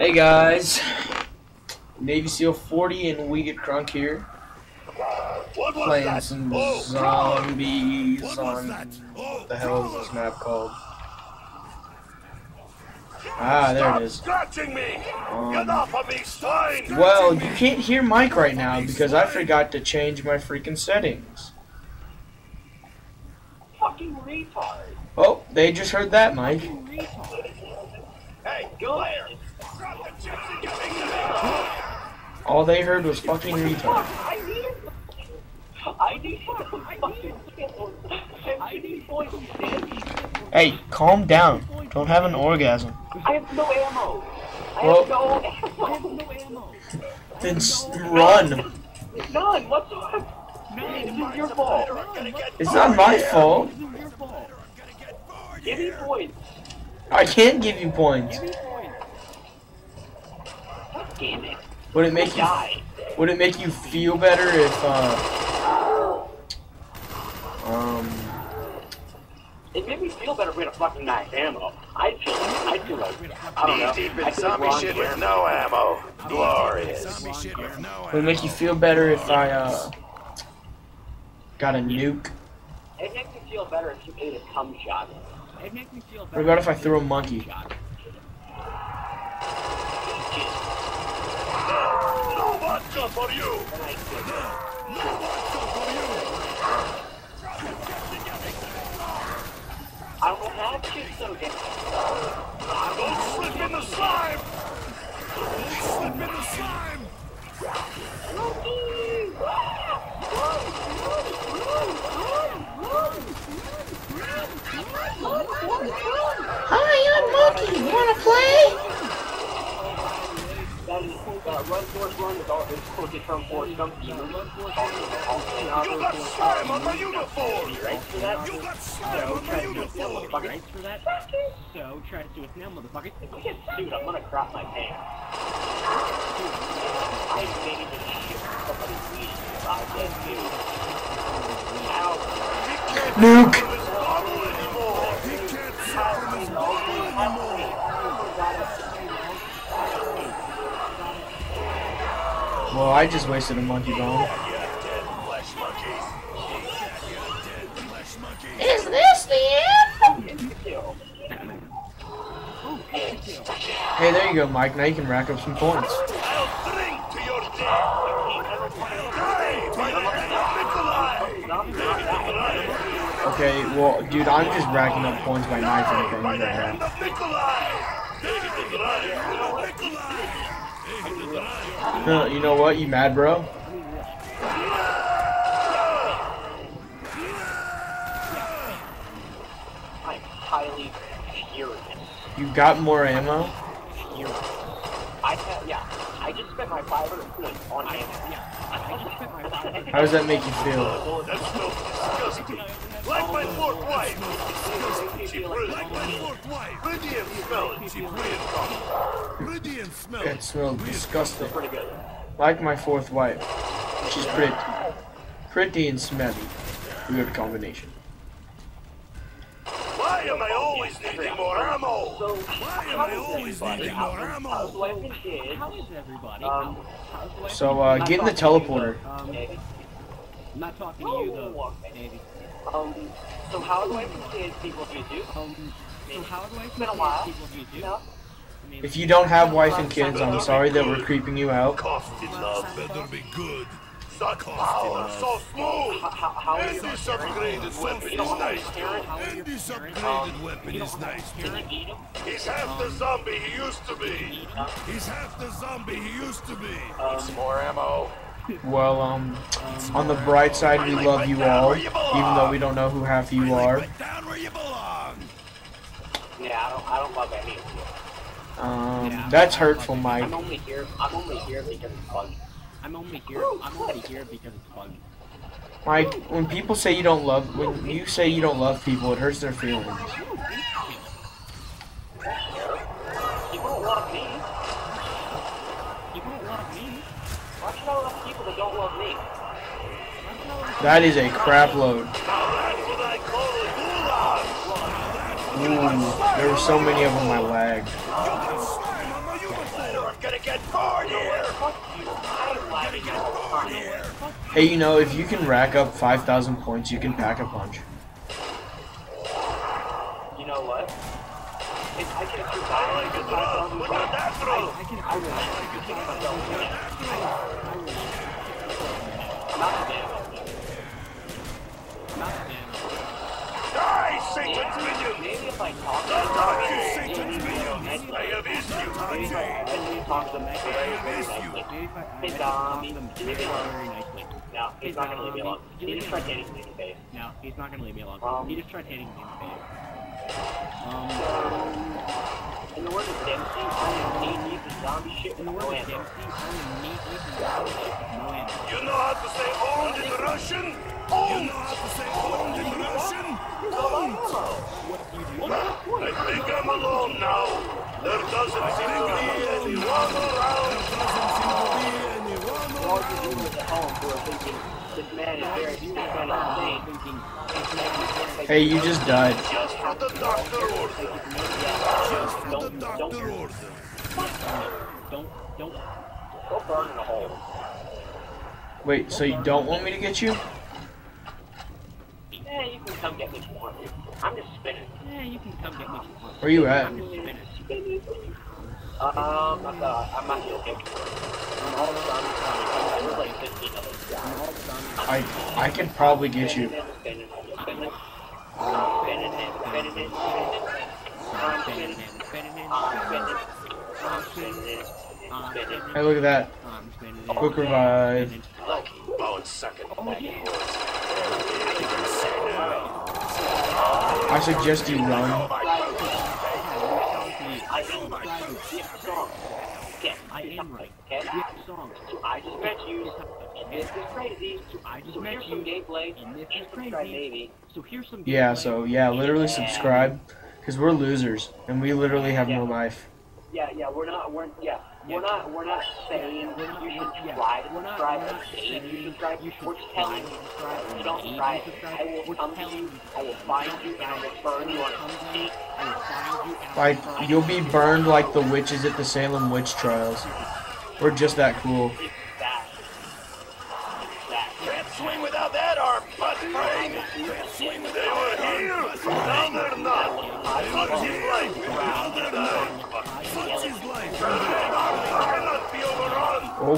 Hey guys, Navy SEAL 40 and We Get Crunk here, What playing some Oh, zombies What on that? Oh, what the hell is this map called? Ah, there Stop it is. scratching me! Um, Get off of me! Well, you can't hear Mike right now because I forgot to change my freaking settings. Fucking retard. Oh, they just heard that, Mike. Hey, go there. All they heard was fucking retard. I need I need fucking I need. Hey, calm down. Don't have an orgasm. I have no ammo. I Well- have no ammo. I have no ammo. Then s- run. None whatsoever. This is your fault. It's not my fault. This is your fault. Give me points. I can't give you points. Give me points. God damn it. Would it make you Die. Would it make you feel better if uh um It made me feel better with a fucking nice ammo. I feel I feel like I don't know. Deep in feel zombie shit Jeremy. with no ammo. Glorious. would it make you feel better if I uh got a nuke? It makes me feel better if you ate a cum shot. It makes me feel better. What about if I threw a monkey? No vodka for you! I. No vodka for you! I don't have shit so damn. Don't slip in the slime! Don't slip in the slime! Hi, I'm Monkey. You wanna play? That is, uh, run force run is all is crooked from force some demon. You got slime on my uniform! Right for that? You got slime on my uniform! Right for that? So, try to do it now, motherfucker. If we get sued, I'm gonna crap my pants. I made this shit for somebody's weed if I get sued. Ow. Nuke. This bottle anymore! He can't sip from this bottle anymore! Well, I just wasted a monkey bomb. You dead flesh monkeys! Flesh monkeys! Is this the end? Hey, there you go, Mike. Now you can rack up some points. I'll drink to your death! Die by the hand of Nikolai! Okay, well, dude, I'm just racking up points by knife and things right now. You know what? You mad, bro? I'm highly furious. You got more ammo? Furious. I have, yeah. I just spent my 500 points on ammo. I just spent my five How does that make you feel? That smells disgusting! Like my fourth wife! She brilliant! Like my fourth wife! Lydian smell it! She brilliant! Lydian smell It smells disgusting. Like my fourth wife. She's pretty. Pretty and smelly. Weird combination. Why am I always needing more ammo? So, Why am I always needing more ammo? life and kids? How is everybody? Um, So, uh, get in the teleporter. Um, I'm not talking to you though, Davey. Um, so how do I and kids people do? Um, so how do I It's been a while. people do you You do? know? If you don't have wife and kids, I'm sorry that we're creeping you out. Cost in love better be good. Such power, so smooth! How, how, how And this upgraded weapon is nice to too. parent? how are And this upgraded weapon is nice Can too. you eat them? He's half the zombie he used to be. He's half the zombie he used to be. Um, More ammo. Well, um, on the bright side, we love you all, even though we don't know who half you are. Right down where you belong. yeah, I don't, I don't love any of you. Um, that's hurtful, Mike. I'm only here, I'm only here because it's fun. I'm only here. I'm only here because it's fun. Mike, when people say you don't love, when you say you don't love people, it hurts their feelings. People don't love me. You don't love me. Why should I love people that don't love me? That is a crap load. I. Ooh, there were so many of them I lagged. Hey, you know, if you can rack up 5,000 points, you can pack a punch. You know what? If I can I survive like the it, Rob. 5,000 Look at that throw! I can I will kick myself in the I'm. Not No, he's not gonna leave me alone. He just tried hitting me in the face. No, he's not gonna leave me alone. He just tried hitting me in the face. Um, In the words of Dempsey, I am knee deep in zombie shit in the no words of. Dempsey, I am knee deep in zombie shit with no ammo. You know how to say owned in Russian? Owned! You know how to say owned in Russian? Owned! What do you do? I think I'm alone now. There doesn't seem to be anyone around. All you humans at home who are thinking, this man is very sick and insane. Thinking, this man is very Hey, you just died. Just for the doctor order. Just for the Don't, doctor order. Don't, don't. go burn in a hole. Wait, so you don't want me to get you? Yeah, you can come get me if you want. I'm just spinning. Yeah, you can come get me if you want. Where you at? Um, I'm, uh, I'm not. I'm all like 15 of them. I I can probably get you. Hey, look at that. Quick revive. I suggest you run. I am right. Yeah, strong. Okay, I am right. Okay? We have songs. I just met you, and this is crazy. I just So met you, gameplay. and this is subscribe crazy. maybe. So here's some. Yeah, so yeah, literally subscribe. Because we're losers. And we literally have no life. Yeah, yeah, we're not, we're, yeah, we're not, we're not saying We're not- you should yeah, try to we're not- subscribe we're not say you saying subscribe. you should We're just try telling to you, subscribe you and don't aim subscribe, to subscribe. I will We're come to telling you, you, I will find you, and I will burn you on the to me, stake. I will find you, and I will Like, you'll be burned like the witches at the Salem witch trials. We're just that cool. It's that. It's that. Can't swing without that arm, butt brain. They were here. Now they're not.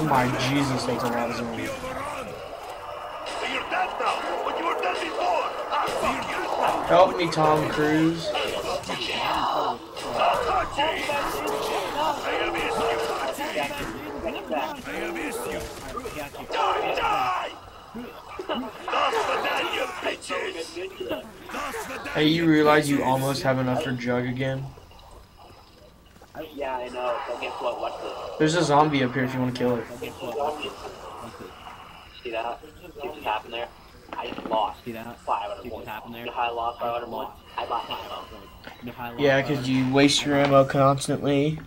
My Jesus, that's a lot of but you. Help me, Tom Cruise. Hey, you realize you almost have enough for Jug again? Yeah, I know. So guess what? Watch this. There's a zombie up here if you want to kill it. Guess what? See that? See what just happened there? I just lost See that? five out of See what happened there? You know how I lost five out of points? I bought ammo. You know how I love Yeah, that? because you waste your ammo constantly.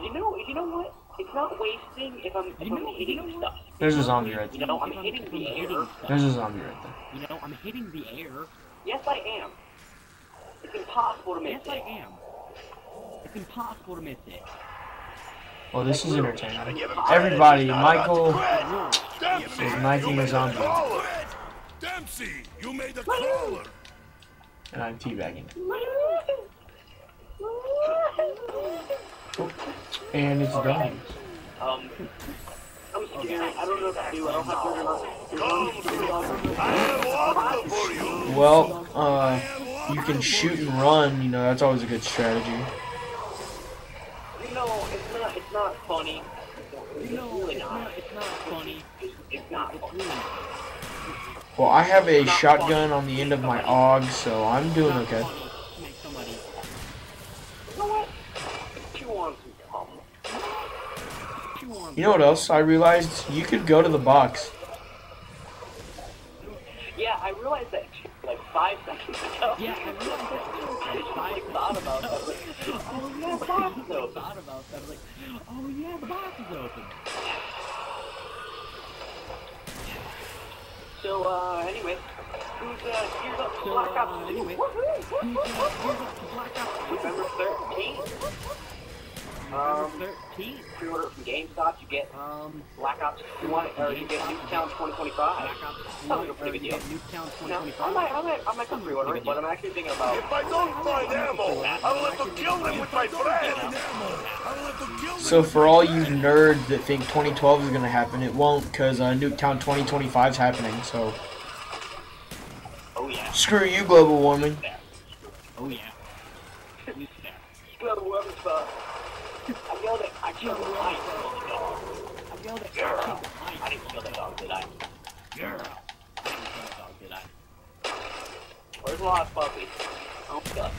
You know, you know what? It's not wasting if I'm, if You I'm hitting you know stuff. There's a zombie right there. You there. know, I'm hitting the air. There's a zombie right there. You know, I'm hitting the air. Yes, I am. It's impossible to miss Yes, I am. It's impossible to miss it. Well, this is entertaining. Everybody, credit, he's not Michael about to is knifing you a zombie. Dempsey, you made a caller. And I'm teabagging. And it's done. Um, I'm scared. I don't know what to do. I don't have juggernaut. Come, I have water for you. Well, uh, you can shoot and run, you know, that's always a good strategy. It's not. Funny. It's No, really it's not. It's not funny. It's, not It's funny. really not. Well, I have a shotgun on the end of my AUG, so I'm doing okay. funny somebody. You know what? Chew on some cum. chew on You know what else I realized? You could go to the box. Yeah, I realized that five seconds ago. Yeah, I realized that too. I just Five like thought about that. Like, oh yeah, the box is open. thought about that. Like, oh yeah, the box is open. So, uh, anyway, who's uh, geared up to So, Black uh, Ops 2? anyway, Who's uh, here's up to Black Ops 2? November 13th. Um, November 13th. pre-order from GameStop, you get Um, Black Ops 1, or you get Nuketown 2025. Black Ops Sounds 1, like a or pretty you good get Nuketown No, I 2025. might, I might, I might come pre-order it, but I'm actually thinking about. If I don't find ammo, I'll have to kill them with my friends. So for all you nerds that think 2012 is gonna happen, it won't, cause uh, Nuketown 2025 is happening. So Oh yeah. screw you, global warming. Oh yeah. Global warming stuff. I yelled it. I killed the lion. I yelled at Girl. I didn't kill the dog, did I? Girl. I didn't kill the dog, did I? Where's the lost puppy? Oh, God.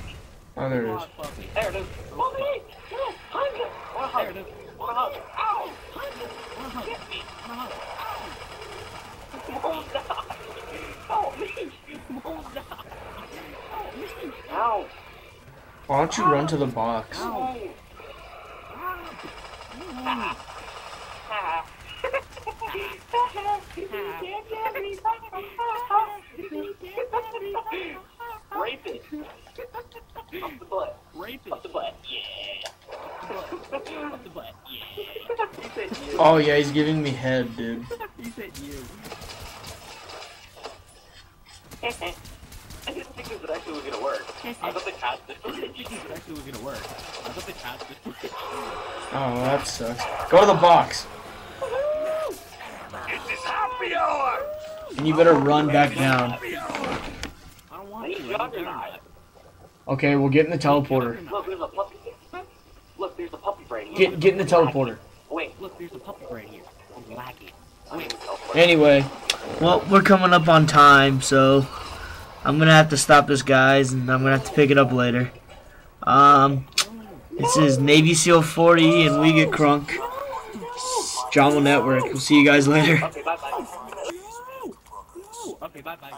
Oh, there it is. Puppy. There it is. Puppy! Yes, Hunter! Wanna hug? There. Wanna hug? Ow! Wanna hug? Get me! Wanna hug? Oh, God! Oh, me! Oh, no. Ow! Why don't you run to the box? Ow! Rape it! Up the butt! Rape it. Up the butt! Yeah! Up the butt. Yeah. He said you. Oh yeah, he's giving me head, dude. He said you. I think this actually was gonna work. I thought the cat I didn't think this actually was gonna work. I thought the cat just Oh, that sucks. Go to the box, It is happy hour. and you better run back down. I don't want to. I don't Okay, we'll get in the teleporter. Look, there's a puppy. Look, there's a puppy brain here. Get get in the teleporter. Wait. Look, there's a puppy right here. I'm lagging. Wait. Anyway, well, we're coming up on time, so I'm gonna have to stop this, guys, and I'm gonna have to pick it up later. Um, this is Navy SEAL 40, and we get crunk. Jamo Network. We'll see you guys later. Okay, bye bye.